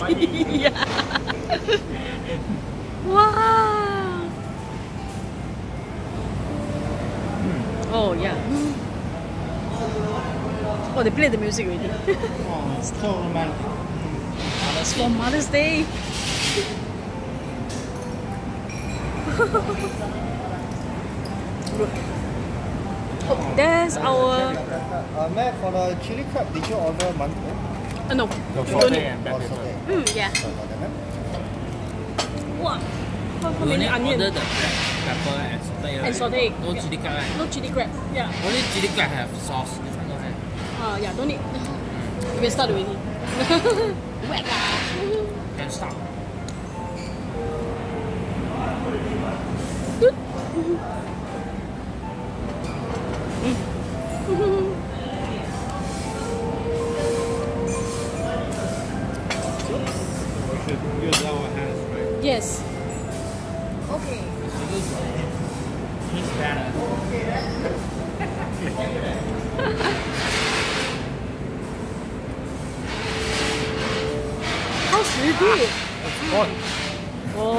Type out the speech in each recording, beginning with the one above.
Padi. Yeah. wow. Oh yeah. Oh, they play the music already. Oh, it's so romantic. It's for Mother's Day. oh, there's our. Uh, Matt, for the chili crab, did you order mango? Uh, no, The don't saute need. and black pepper. Mm, yeah. Sorry about that, ma'am. Wow. How, how We many only order the black pepper and saute right? And saute. No Yeah. chili crab right? No chili crab. Yeah. Only chili crab have sauce. This one don't have. Uh, yeah, don't need. We can start already. Wet lah. Can stop. We Yes. Okay. He's better. How should you do it? Hot. Oh.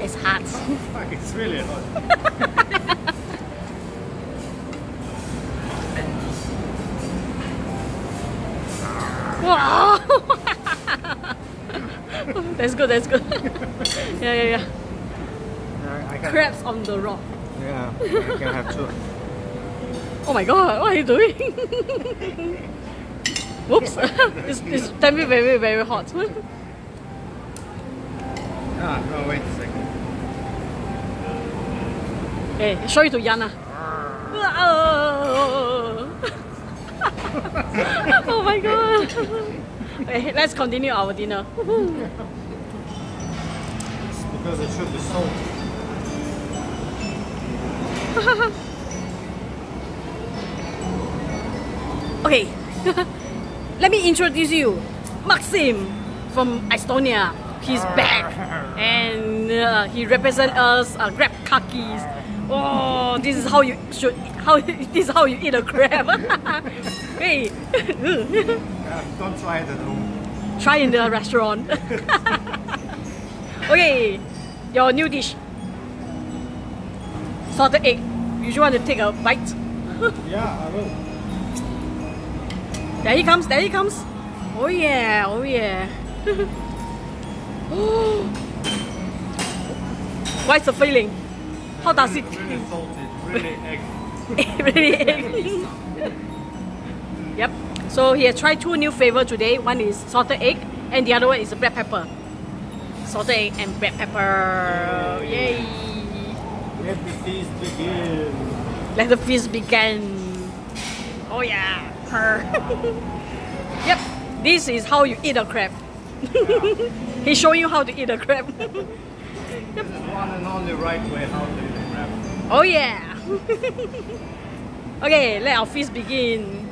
it's hot. Fuck, it's really hot. Wow. that's good, that's good. yeah, yeah, yeah. I can, Crabs on the rock. Yeah, I can have two. Oh my god, what are you doing? Whoops. it's, it's very, very, very hot. Ah, no, wait a second. hey, show it to Yana. oh my god. Okay, let's continue our dinner. It's because it should be salt. Okay, let me introduce you, Maxim from Estonia. He's back, and uh, he represents us. Uh, crab kakis. Oh, this is how you should. How this is how you eat a crab. hey, Yeah, don't try it at home. try in the restaurant. okay, your new dish. Salted egg. You just want to take a bite. Yeah, I will. There he comes, there he comes. Oh yeah, oh yeah. What's the feeling? How does it Really salted, really egg. really? Egg. yep. So he has tried two new flavor today. One is salted egg and the other one is black pepper. Salted egg and black pepper. Yay! Let the feast begin. Let the feast begin. Oh yeah. Yep. This is how you eat a crab. He's showing you how to eat a crab. This is one and only right way how to eat a crab. oh yeah. okay, let our feast begin.